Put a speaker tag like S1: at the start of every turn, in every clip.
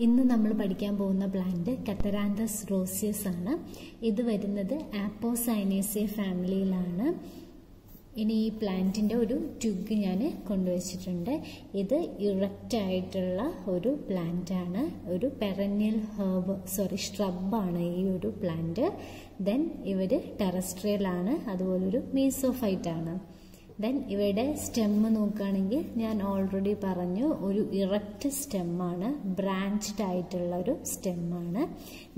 S1: ഇന്ന് നമ്മൾ പഠിക്കാൻ പോകുന്ന പ്ലാന്റ് കത്തരാന്തസ് റോസിയസ് ആണ്. ഇത് വരുന്നത് ആപ്പോസൈനേസിയ ഫാമിലിയിലാണ് ഇനി ഈ പ്ലാന്റിന്റെ ഒരു ട്യൂബ് ഞാൻ കൊണ്ടുവച്ചിട്ടുണ്ട്. ഇത് ഇറക്റ്റ് ആയിട്ടുള്ള ഒരു പ്ലാന്റാണ് ഒരു പെറന്യൽ ഹേർബ് സോറി ഷ്രബാണ് ഈ ഒരു പ്ലാന്റ് ദെൻ ഇവർ ടെറസ്ട്രിയലാണ് അതുപോലൊരു മീസോഫൈറ്റാണ് ആണ്. ദെൻ ഇവയുടെ സ്റ്റെമ്മ് നോക്കുകയാണെങ്കിൽ ഞാൻ ഓൾറെഡി പറഞ്ഞു ഒരു ഇറക്റ്റ് സ്റ്റെമ്മാണ് ബ്രാഞ്ച്ഡ് ആയിട്ടുള്ള ഒരു സ്റ്റെമ്മാണ്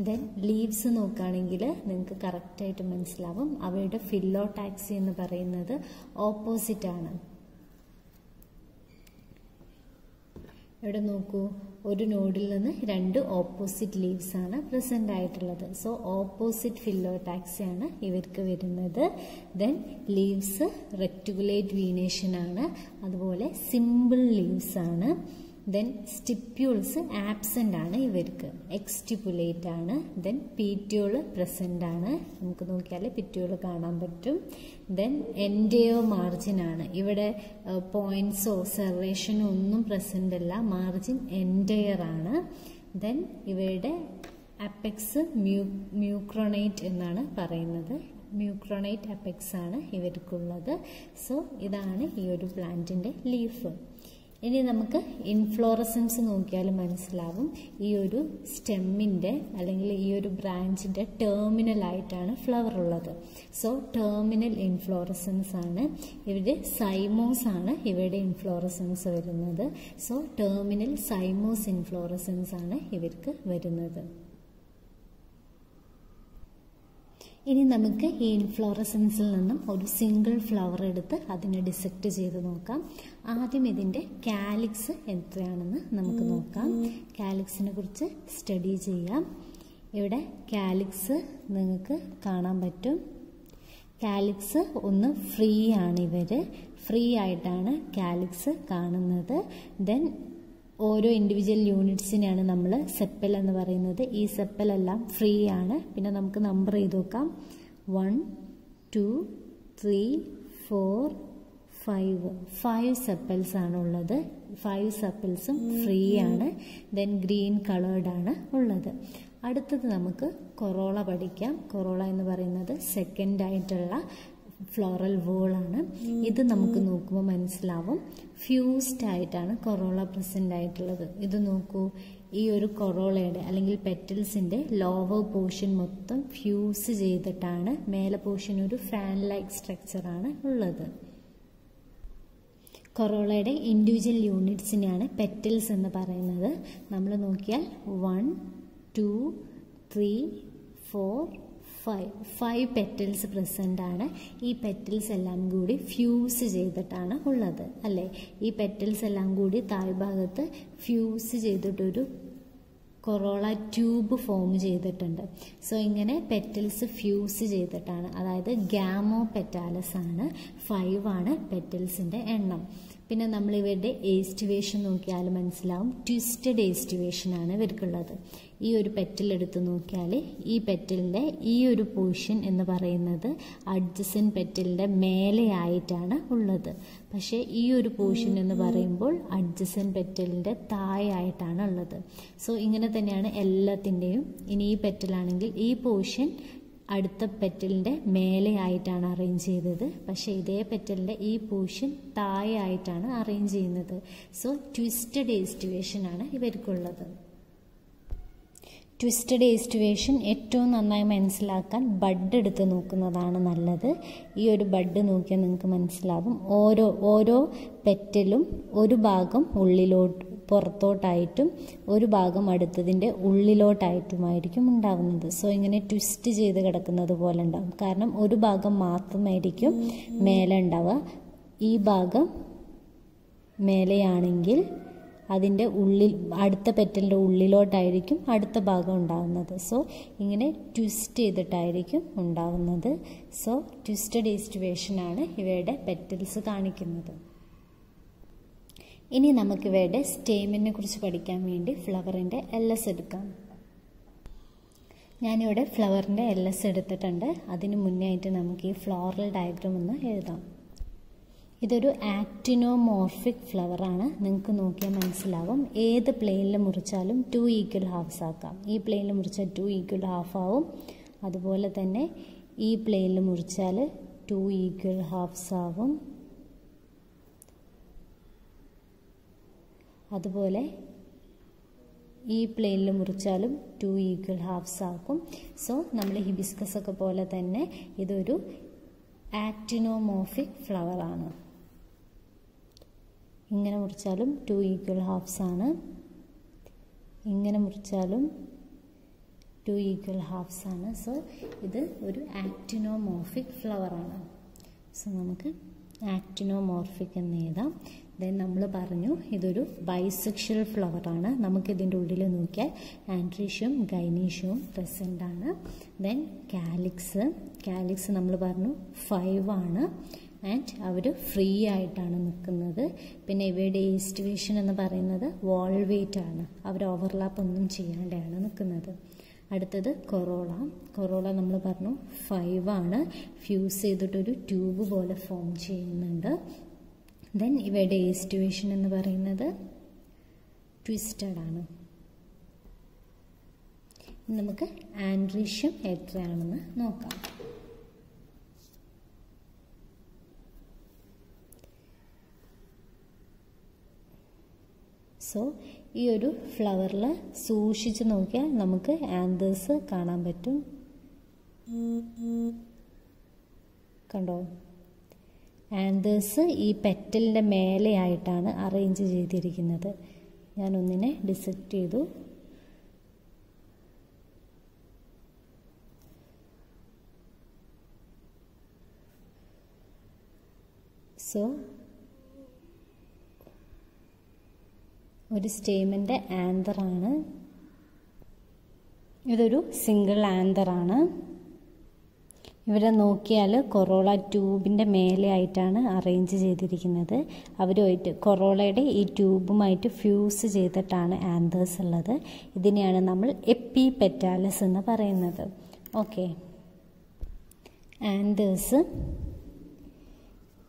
S1: ദെൻ ലീവ്സ് നോക്കുകയാണെങ്കിൽ നിങ്ങൾക്ക് കറക്റ്റായിട്ട് മനസ്സിലാവും. അവയുടെ ഫില്ലോ ടാക്സി എന്ന് പറയുന്നത് ഓപ്പോസിറ്റാണ് ഇവിടെ നോക്കൂ? ഒരു നോഡിൽ നിന്ന് രണ്ട് ഓപ്പോസിറ്റ് ലീവ്സ് ആണ് പ്രസന്റ് ആയിട്ടുള്ളത്. സോ ഓപ്പോസിറ്റ് ഫില്ലോ ടാക്സി ആണ് ഇവർക്ക് വരുന്നത്. ദെൻ ലീവ്സ് റെക്ടുകുലേറ്റ് വീനേഷൻ ആണ്. അതുപോലെ സിമ്പിൾ ലീവ്സ് ആണ്. ദെൻ സ്റ്റിപ്യൂൾസ് ആബ്സെന്റ് ആണ് ഇവർക്ക്. എക്സ്റ്റിപ്പുലേറ്റ് ആണ്. ദെൻ പീറ്റ്യൂൾ പ്രസന്റ് ആണ്. നമുക്ക് നോക്കിയാൽ പിറ്റ്യൂൾ കാണാൻ പറ്റും. ദെൻ എൻഡയോ മാർജിൻ ആണ്. ഇവിടെ പോയിൻസോ സെറേഷനോ ഒന്നും പ്രസന്റ് അല്ല. മാർജിൻ എൻഡയർ ആണ്. ദെൻ ഇവയുടെ അപ്പെക്സ് മ്യൂ മ്യൂക്രോണൈറ്റ് എന്നാണ് പറയുന്നത്. മ്യൂക്രോണൈറ്റ് അപ്പെക്സ് ആണ് ഇവർക്കുള്ളത്. സോ ഇതാണ് ഈ ഒരു പ്ലാന്റിന്റെ ലീഫ് ഇനി നമുക്ക് ഇൻഫ്ലോറസൻസ് നോക്കിയാൽ മനസ്സിലാവും. ഈ ഒരു സ്റ്റെമ്മിന്റെ അല്ലെങ്കിൽ ഈ ഒരു ബ്രാഞ്ചിന്റെ ടേർമിനൽ ആയിട്ടാണ് ഫ്ലവർ ഉള്ളത്. സോ ടേർമിനൽ ഇൻഫ്ലോറസൻസ് ആണ്. ഇവിടെ സൈമോസ് ആണ് ഇവരുടെ ഇൻഫ്ലോറസൻസ് വരുന്നത്. സോ ടേർമിനൽ സൈമോസ് ഇൻഫ്ലോറസൻസ് ആണ് ഇവർക്ക് വരുന്നത്. ഇനി നമുക്ക് ഈ ഇൻഫ്ലോറസൻസിൽ നിന്നും ഒരു സിംഗിൾ ഫ്ലവർ എടുത്ത് അതിനെ ഡിസെക്ട് ചെയ്ത് നോക്കാം. ആദ്യം ഇതിന്റെ കാലിക്സ് എത്രയാണെന്ന് നമുക്ക് നോക്കാം. കാലിക്സിനെ കുറിച്ച് സ്റ്റഡി ചെയ്യാം. ഇവിടെ കാലിക്സ് നിങ്ങൾക്ക് കാണാൻ പറ്റും. കാലിക്സ് ഒന്ന് ഫ്രീ ആണ് ഇവർ ഫ്രീ ആയിട്ടാണ് കാലിക്സ് കാണുന്നത്. ദെൻ ഓരോ ഇൻഡിവിജ്വൽ യൂണിറ്റ്സിനെയാണ് നമ്മൾ സെപ്പൽ എന്ന് പറയുന്നത്. ഈ സെപ്പലെല്ലാം ഫ്രീ ആണ്. പിന്നെ നമുക്ക് നമ്പർ ചെയ്ത് നോക്കാം. One two three four five five sepals ആണ് ഉള്ളത്. ഫൈവ് സെപ്പൽസും ഫ്രീ ആണ്. ദെൻ ഗ്രീൻ കളേർഡ് ആണ് ഉള്ളത്. അടുത്തത് നമുക്ക് കൊറോള പഠിക്കാം. കൊറോള എന്ന് പറയുന്നത് സെക്കൻഡ് ആയിട്ടുള്ള ഫ്ലോറൽ വോളാണ് ഇത് നമുക്ക് നോക്കുമ്പോൾ മനസ്സിലാവും. ഫ്യൂസ്ഡ് ആയിട്ടാണ് കൊറോള പ്രസന്റ് ആയിട്ടുള്ളത്. ഇത് നോക്കൂ. ഈ ഒരു കൊറോളയുടെ അല്ലെങ്കിൽ പെറ്റൽസിന്റെ ലോവർ പോർഷൻ മൊത്തം ഫ്യൂസ് ചെയ്തിട്ടാണ്. മേലെ പോർഷൻ ഒരു ഫാൻ ലൈക്ക് സ്ട്രക്ചറാണ് ഉള്ളത്. കൊറോളയുടെ ഇൻഡിവിജ്വൽ യൂണിറ്റ്സിനെയാണ് പെറ്റൽസ് എന്ന് പറയുന്നത്. നമ്മൾ നോക്കിയാൽ one two three four five five petals present ആണ്. ഈ പെറ്റൽസ് എല്ലാം കൂടി ഫ്യൂസ് ചെയ്തിട്ടാണ് ഉള്ളത് അല്ലേ? ഈ പെറ്റൽസ് എല്ലാം കൂടി താഴ്ഭാഗത്ത് ഫ്യൂസ് ചെയ്തിട്ടൊരു കൊറോള ട്യൂബ് ഫോം ചെയ്തിട്ടുണ്ട്. സോ ഇങ്ങനെ പെറ്റൽസ് ഫ്യൂസ് ചെയ്തിട്ടാണ്. അതായത് ഗ്യാമോ പെറ്റാലസ് ആണ് ഫൈവ് ആണ് പെറ്റൽസിന്റെ എണ്ണം. പിന്നെ നമ്മൾ ഇവരുടെ ഏസ്റ്റിവേഷൻ നോക്കിയാൽ മനസ്സിലാവും. ട്വിസ്റ്റഡ് ഏസ്റ്റിവേഷൻ ആണ് ഇവർക്കുള്ളത്. ഈ ഒരു പെറ്റൽ എടുത്ത് നോക്കിയാൽ ഈ പെറ്റലിന്റെ ഈ ഒരു പോർഷൻ എന്ന് പറയുന്നത് അഡ്ജസൻ പെറ്റലിന്റെ മേലെയായിട്ടാണ് ഉള്ളത്. പക്ഷേ ഈ ഒരു പോർഷൻ എന്ന് പറയുമ്പോൾ അഡ്ജസൻ പെറ്റലിന്റെ താഴെയായിട്ടാണ് ഉള്ളത്. സോ ഇങ്ങനെ തന്നെയാണ് എല്ലാത്തിന്റെയും ഇനി ഈ പെറ്റലാണെങ്കിൽ ഈ പോർഷൻ അടുത്ത പെറ്റലിന്റെ മേലെയായിട്ടാണ് അറേഞ്ച് ചെയ്തത്. പക്ഷേ ഇതേ പെറ്റലിന്റെ ഈ പോർഷൻ താഴെയായിട്ടാണ് അറേഞ്ച് ചെയ്യുന്നത്. സോ ട്വിസ്റ്റഡ് ഏസ്റ്റുവേഷൻ ആണ് ഇവർക്കുള്ളത്. ട്വിസ്റ്റഡ് ഏസ്റ്റുവേഷൻ ഏറ്റവും നന്നായി മനസ്സിലാക്കാൻ ബഡ് എടുത്ത് നോക്കുന്നതാണ് നല്ലത്. ഈ ഒരു ബഡ് നോക്കിയാൽ നിങ്ങൾക്ക് മനസ്സിലാകും ഓരോ ഓരോ പെറ്റലും ഒരു ഭാഗം ഉള്ളിലോട്ട് പുറത്തോട്ടായിട്ടും ഒരു ഭാഗം അടുത്തതിന്റെ ഉള്ളിലോട്ടായിട്ടുമായിരിക്കും ഉണ്ടാകുന്നത് സോ ഇങ്ങനെ ട്വിസ്റ്റ് ചെയ്ത് കിടക്കുന്നത് പോലെ ഉണ്ടാകും കാരണം ഒരു ഭാഗം മാത്രമായിരിക്കും മേലെ ഉണ്ടാവുക. ഈ ഭാഗം മേലെയാണെങ്കിൽ അതിന്റെ ഉള്ളിൽ അടുത്ത പെറ്റലിന്റെ ഉള്ളിലോട്ടായിരിക്കും അടുത്ത ഭാഗം ഉണ്ടാകുന്നത് സോ ഇങ്ങനെ ട്വിസ്റ്റ് ചെയ്തിട്ടായിരിക്കും ഉണ്ടാകുന്നത് സോ ട്വിസ്റ്റഡ് ഈസ്റ്റുവേഷനാണ് ഇവയുടെ പെറ്റൽസ് കാണിക്കുന്നത്. ഇനി നമുക്ക് ഇവയുടെ സ്റ്റേമിനെ കുറിച്ച് പഠിക്കാൻ വേണ്ടി ഫ്ലവറിന്റെ എൽ എസ് എടുക്കാം. ഞാനിവിടെ ഫ്ലവറിന്റെ എൽ എസ് എടുത്തിട്ടുണ്ട്. അതിന് മുന്നേ ആയിട്ട് നമുക്ക് ഈ ഫ്ലോറൽ ഡയഗ്രാം ഒന്ന് എഴുതാം. ഇതൊരു ആക്ടിനോമോർഫിക് ഫ്ലവറാണ് നിങ്ങൾക്ക് നോക്കിയാൽ മനസ്സിലാവും. ഏത് പ്ലെയിനിൽ മുറിച്ചാലും ടു ഈക്വൽ ഹാഫ്സ് ആക്കാം. ഈ പ്ലെയിനിൽ മുറിച്ചാൽ ടു ഈക്വൽ ഹാഫ് ആവും. അതുപോലെ തന്നെ ഈ പ്ലെയിനിൽ മുറിച്ചാൽ ടു ഈക്വൽ ഹാഫ്സ് ആവും. അതുപോലെ ഈ പ്ലെയിനിൽ മുറിച്ചാലും ടു ഈക്വൽ ഹാഫ്സ് ആക്കും. സോ നമ്മൾ ഹിബിസ്കസ് ഒക്കെ പോലെ തന്നെ ഇതൊരു ആക്ടിനോമോഫിക് ഫ്ലവർ ആണ്. ഇങ്ങനെ മുറിച്ചാലും ടു ഈക്വൽ ഹാഫ്സ് ആണ്. ഇങ്ങനെ മുറിച്ചാലും ടു ഈക്വൽ ഹാഫ്സ് ആണ്. സോ ഇത് ഒരു ആക്ടിനോമോർഫിക് ഫ്ലവർ ആണ്. സോ നമുക്ക് ആക്ടിനോമോർഫിക് എന്ന് എഴുതാം. ദെൻ നമ്മൾ പറഞ്ഞു ഇതൊരു ബൈസെക്ഷൽ ഫ്ലവർ ആണ്. നമുക്കിതിന്റെ ഉള്ളിൽ നോക്കിയാൽ ആൻട്രീഷ്യവും ഗൈനീഷ്യവും പ്രസന്റ് ആണ്. ദെൻ കാലിക്സ് കാലിക്സ് നമ്മൾ പറഞ്ഞു ഫൈവ് ആണ്. ആൻഡ് അവർ ഫ്രീ ആയിട്ടാണ് നിൽക്കുന്നത്. പിന്നെ ഇവയുടെ ഈസ്റ്റുവേഷൻ എന്ന് പറയുന്നത് വാൾവേറ്റ് ആണ്. അവർ ഓവർലാപ്പ് ഒന്നും ചെയ്യാണ്ടാണ് നിൽക്കുന്നത്. അടുത്തത് കൊറോള കൊറോള നമ്മൾ പറഞ്ഞു ഫൈവ് ആണ്. ഫ്യൂസ് ചെയ്തിട്ടൊരു ട്യൂബ് പോലെ ഫോം ചെയ്യുന്നുണ്ട്. ദെൻ ഇവയുടെ ഈസ്റ്റുവേഷൻ എന്ന് പറയുന്നത് ട്വിസ്റ്റഡ് ആണ്. നമുക്ക് ആൻഡ്രീഷ്യം എത്രയാണെന്ന് നോക്കാം. സോ ഈ ഒരു ഫ്ലവറിൽ സൂക്ഷിച്ച് നോക്കിയാൽ നമുക്ക് ആൻഡേഴ്സ് കാണാൻ പറ്റും. കണ്ടോ? ആന്തേഴ്സ് ഈ പെറ്റലിന്റെ മേലെയായിട്ടാണ് അറേഞ്ച് ചെയ്തിരിക്കുന്നത്. ഞാൻ ഒന്നിനെ ഡിസെക്റ്റ് ചെയ്തു. സോ ഒരു സ്റ്റേമിന്റെ ആന്തറാണ് ഇതൊരു സിംഗിൾ ആന്തറാണ് ഇവരെ നോക്കിയാൽ കൊറോള ട്യൂബിന്റെ മേലെ ആയിട്ടാണ് അറേഞ്ച് ചെയ്തിരിക്കുന്നത്. അവരുമായിട്ട് കൊറോളയുടെ ഈ ട്യൂബുമായിട്ട് ഫ്യൂസ് ചെയ്തിട്ടാണ് ആന്തേഴ്സ് ഉള്ളത്. ഇതിനെയാണ് നമ്മൾ എപ്പി പെറ്റാലസ് എന്ന് പറയുന്നത്. ഓക്കെ. ആന്തേഴ്സ്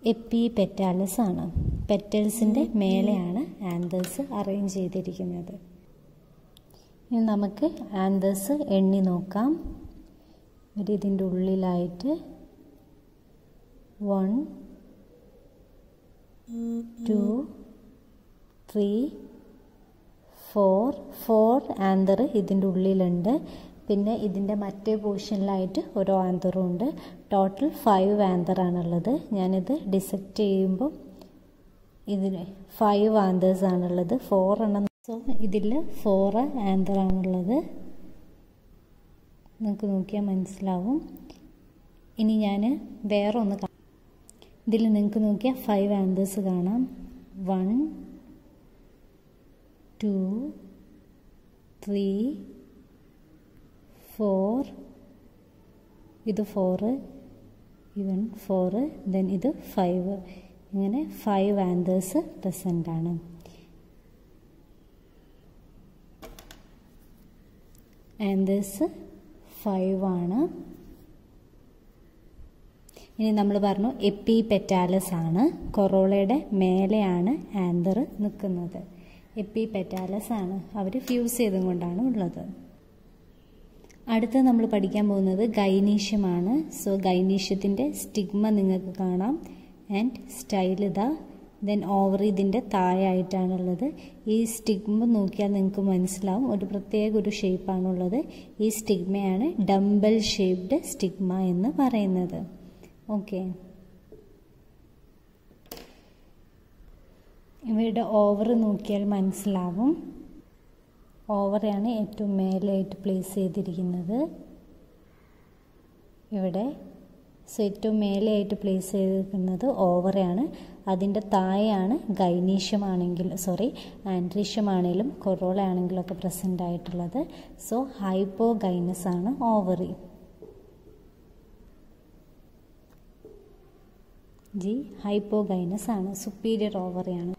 S1: എപ്പി പെറ്റാലസ് ആണ്. പെറ്റൽസിന്റെ മേലെയാണ് ആന്തേഴ്സ് അറേഞ്ച് ചെയ്തിരിക്കുന്നത്. ഇനി നമുക്ക് ആന്തേഴ്സ് എണ്ണി നോക്കാം. ഒരു ഇതിന്റെ ഉള്ളിലായിട്ട് one two three four four anther ഇതിന്റെ ഉള്ളിലുണ്ട്. പിന്നെ ഇതിന്റെ മറ്റേ പോർഷനിലായിട്ട് ഓരോ ആന്തറും ഉണ്ട്. ടോട്ടൽ ഫൈവ് ആന്തറാണുള്ളത് ഞാനിത് ഡിസക്റ്റ് ചെയ്യുമ്പോൾ ഇതിന് ഫൈവ് ആന്തേഴ്സ് ആണുള്ളത്. ഫോർ എണ്ണം. സോ ഇതിൽ ഫോർ ആന്തറാണുള്ളത് നിങ്ങൾക്ക് നോക്കിയാൽ മനസ്സിലാവും. ഇനി ഞാൻ വേറെ ഒന്ന് ഇതിൽ നിങ്ങൾക്ക് നോക്കിയാൽ ഫൈവ് ആന്തേഴ്സ് കാണാം. വൺ ടു ത്രീ ഫോർ ഇത് ഫോറ് ഇവൻ ഫോറ് ദെൻ ഇത് ഫൈവ് ഇങ്ങനെ ഫൈവ് ആൻഡേഴ്സ് പ്രസന്റ് ആണ്. ആന്തേഴ്സ് ഫൈവ് ആണ് ഇനി നമ്മൾ പറഞ്ഞു എപ്പി പെറ്റാലസ് ആണ്. കൊറോളയുടെ മേലെയാണ് ആന്തർ നിൽക്കുന്നത് എപ്പി പെറ്റാലസ് ആണ്. അവർ ഫ്യൂസ് ചെയ്തും കൊണ്ടാണ് ഉള്ളത്. അടുത്ത നമ്മൾ പഠിക്കാൻ പോകുന്നത് ഗൈനീഷ്യമാണ്. സോ ഗൈനീഷ്യത്തിന്റെ സ്റ്റിഗ്മ നിങ്ങൾക്ക് കാണാം. ആൻഡ് സ്റ്റൈൽ ഇതാ ദെൻ ഓവർ ഇതിന്റെ താഴെയായിട്ടാണുള്ളത്. ഈ സ്റ്റിഗ്മ നോക്കിയാൽ നിങ്ങൾക്ക് മനസ്സിലാവും. ഒരു പ്രത്യേക ഒരു ഷേപ്പാണുള്ളത് ഈ സ്റ്റിഗ്മയാണ് ഡംബൽ ഷേപ്ഡ് സ്റ്റിഗ്മ എന്ന് പറയുന്നത്. ഓക്കെ ഇവയുടെ ഓവർ നോക്കിയാൽ മനസ്സിലാവും. ഓവറാണ് ഏറ്റവും മേലെയായിട്ട് പ്ലേസ് ചെയ്തിരിക്കുന്നത്. ഇവിടെ. സോ ഏറ്റവും മേലെയായിട്ട് പ്ലേസ് ചെയ്തിരിക്കുന്നത് ഓവറയാണ് അതിന്റെ താഴെയാണ് ഗൈനീഷ്യമാണെങ്കിൽ സോറി ആൻഡ്രീഷ്യമാണെങ്കിലും കൊറോള ആണെങ്കിലും ഒക്കെ പ്രസന്റ് ആയിട്ടുള്ളത്. സോ ഹൈപ്പോ ഗൈനസ് ആണ് ഓവറി ജി ഹൈപ്പോഗൈനസ് ആണ് സുപ്പീരിയർ ഓവറിയാണ്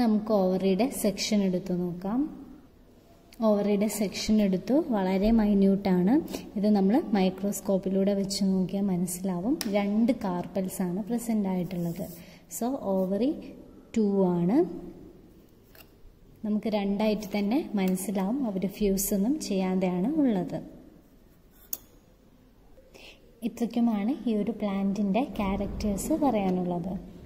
S1: നമുക്ക് ഓവറിയുടെ സെക്ഷൻ എടുത്തു നോക്കാം. ഓവറിയുടെ സെക്ഷൻ എടുത്തു വളരെ മൈന്യൂട്ടാണ് ഇത് നമ്മൾ മൈക്രോസ്കോപ്പിലൂടെ വെച്ച് നോക്കിയാൽ മനസ്സിലാവും. രണ്ട് കാർപ്പൽസ് ആണ് പ്രസന്റ് ആയിട്ടുള്ളത്. സോ ഓവറി ടു ആണ്. നമുക്ക് രണ്ടായിട്ട് തന്നെ മനസ്സിലാവും അവർ ഫ്യൂസ് ഒന്നും ചെയ്യാതെയാണ് ഉള്ളത്. ഇത്രയ്ക്കുമാണ് ഈ ഒരു പ്ലാന്റിന്റെ ക്യാരക്ടേഴ്സ് പറയാനുള്ളത്.